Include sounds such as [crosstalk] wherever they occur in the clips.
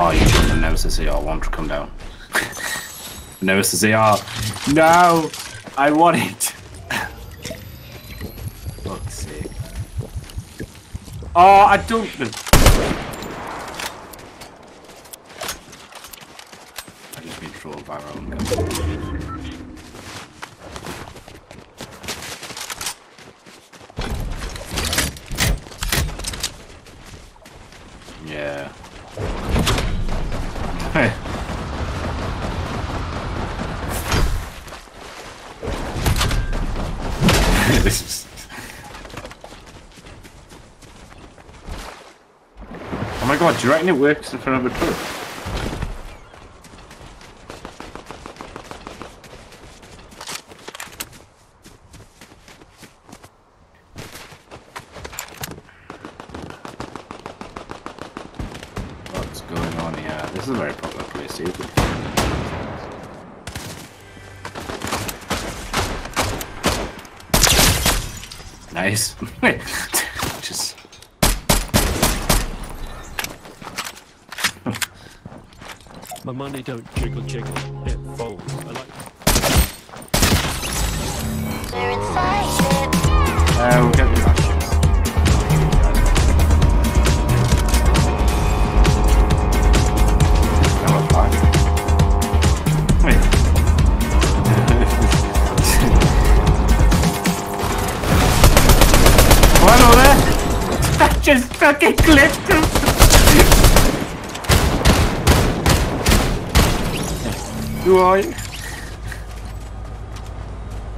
Oh, you jumped the Nemesis AR. Want to come down? [laughs] Nemesis AR. No, I want it. [laughs] Fuck's sake. Oh, I don't. I just been by my own gun. My god, do you reckon it works in front of a truck? What's going on here? This is a very popular place, see? Nice. [laughs] Just. My money don't jiggle jiggle, it folds. I like They're Uh, we'll get the! Just fucking clipped him! Who are you?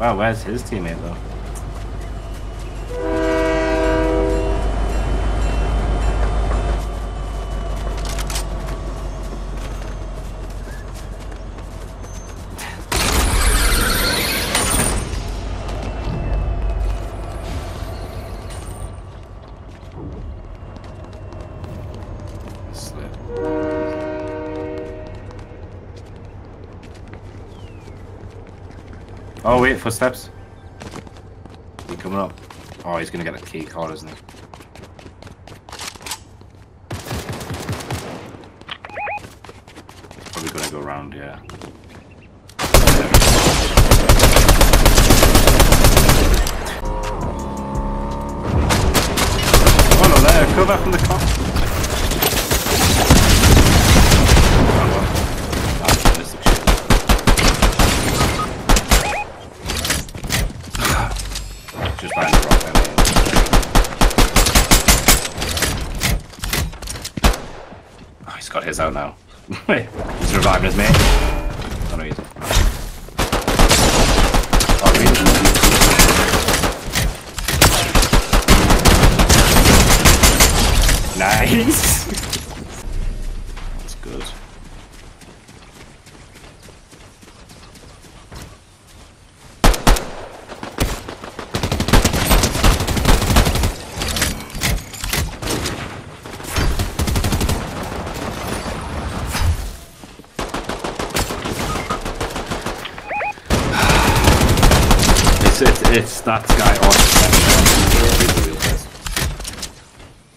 Wow, where's his teammate though? Oh wait, footsteps. He coming up. Oh, he's gonna get a key card, isn't he? Probably gonna go around, yeah. Oh no, there, cover from the car. Oh, well. That's realistic shit. Just behind the rock there. Oh, he's got his out now. he's reviving his mate. Oh no, he's. Oh, really? Nice! That's good. It's, that guy on the.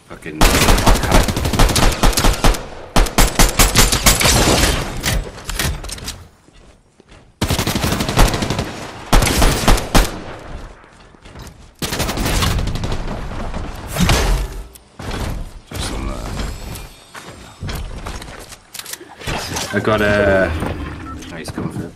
Fucking. Just some, uh, I got a. Oh, he's coming through.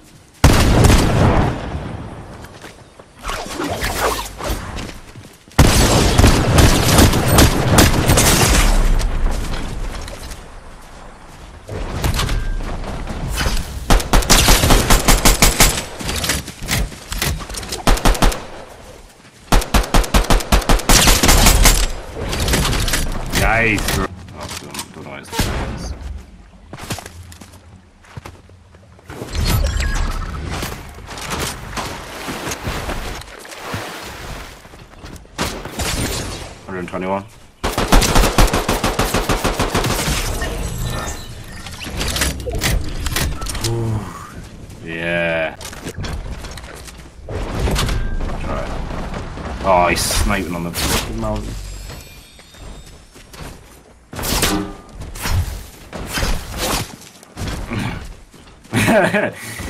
Nice. bro. Oh, don't, don't. Hundred twenty-one. Yeah. Try. Oh, he's sniping on the mountain. Yeah. [laughs]